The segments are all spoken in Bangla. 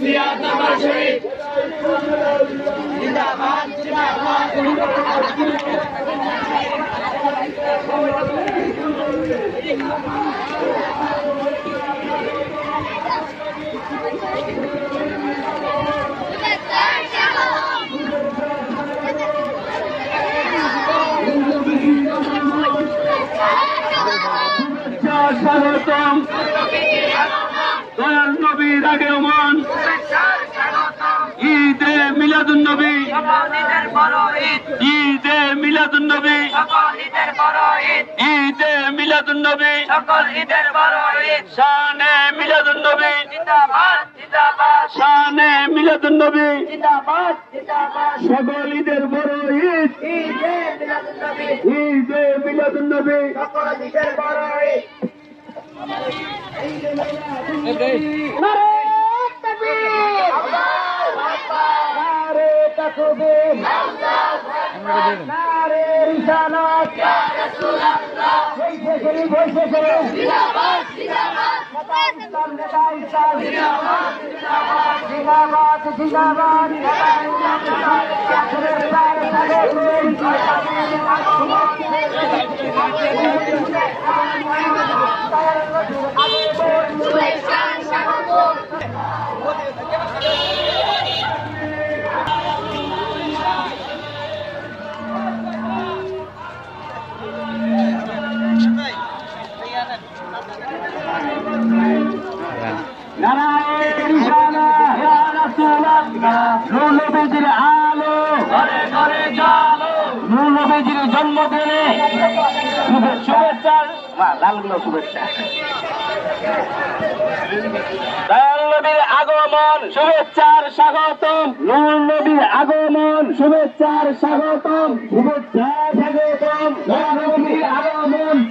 श्रीाब ঈদ ঈদে মিলাদুন নবী সকল ঈদের বড় ঈদ ঈদে মিলাদুন নবী। সকল ঈদের বড় ঈদ শানে মিলাদুন নবী। শানে মিলাদুন নবী। সকল ঈদের বড় ঈদ। ঈদে ঈদে মিলাদুন নবী। ঈদ নারে তাকবীর নারে রিসালাত বৈশে করে বৈশে করে জিন্দাবাদ জিন্দাবাদ নবীজির আলো। নূর নবীজির জন্মদিনে শুভে- শুভেচ্ছা। লালগুলো শুভেচ্ছা। আগমন, শুভেচ্ছার স্বাগতম। নূর নবীর আগমন, শুভেচ্ছার স্বাগতম। শুভেচ্ছা স্বাগতম। নবীর আগমন।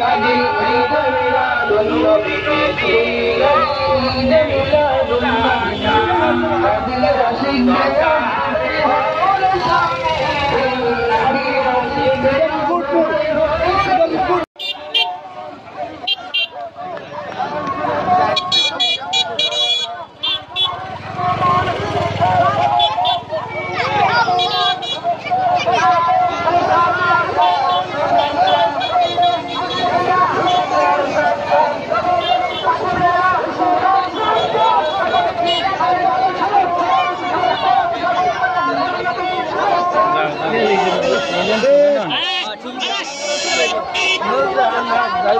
Thank you.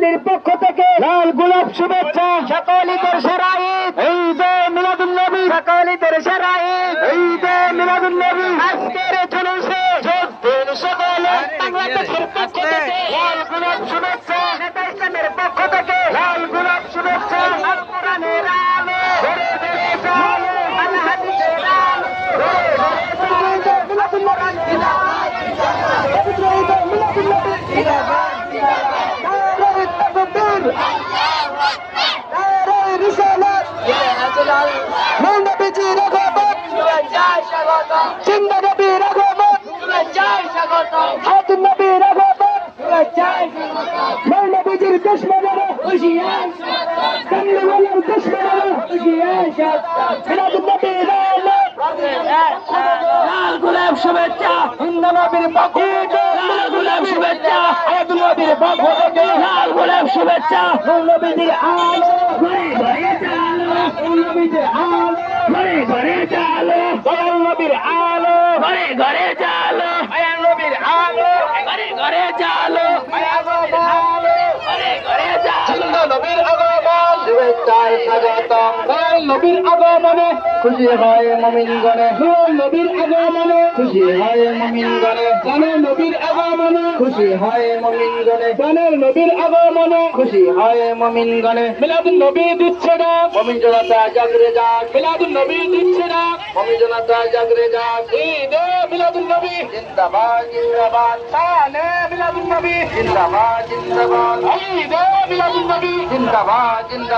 রাধিকান্দির পক্ষ থেকে লাল গোলাপ শুভেচ্ছা। সকলিদের সেরা ঈদ এই যে মিলাদুল নবী। সকলিদের সেরা এই যে মিলাদুল নবী। আজকের জলসে সকলে বাংলাদেশের পক্ষ থেকে লাল গোলাপ শুভেচ্ছা নেতা ইসলামের পক্ষ থেকে লাল গোলাপ শুভেচ্ছা আল কোরআনের আলো ধরে ধরে চলো আল হাদিসের আলো ধরে ধরে চলো স্বাগতম জিন্দা নবীর আগমন শুভেচ্ছায় স্বাগতম হাত নবীর আগমন শুভেচ্ছায় স্বাগতম নৌ নবীজির দুশ্মনেরা খুশিয়ায় স্বাগতম কামলিওয়ালার দুশ্মনেরা খুশিয়ায় স্বাগতম মিলাদ নবীর আলো লাল গোলাপ শুভেচ্ছা জিন্দা নবীর থেকে লাল গোলাপ শুভেচ্ছা হাত নবীর থেকে লাল গোলাপ শুভেচ্ছা নবীজির আলো ঘরে ঘরে চালো নবীজির আলো ঘরে ঘরে চালো দয়াল নবীর আলো ঘরে ঘরে চালো মায়ার নবীর আলো ঘরে ঘরে চালো মায়ার নবীর আলো ঘরে ঘরে চালো নবীর আগমন। শুভেচ্ছায় স্বাগতম। দয়াল নবীর আগমনে। খুশি হয় মুমিনগণে। দয়াল নবীর আগমনে। খুশি হয় মুমিনগণে। জানের নবীর আগমনে। খুশি হয় মুমিনগণে। জানের নবীর আগমনে। খুশি হয় মুমিনগণে। মিলাদুন নবী দিচ্ছে না। মুমিন জনতা জাগরে যাক। মিলাদুন নবী দিচ্ছে না। মুমিন জনতা জাগরে যাক। ঈদে মিলাদুন নবী। জিন্দাবাদ জিন্দাবাদ। শানে মিলাদুন নবী। জিন্দাবাদ জিন্দাবাদ। ঈদে মিলাদুন নবী। জিন্দাবাদ জিন্দাবাদ।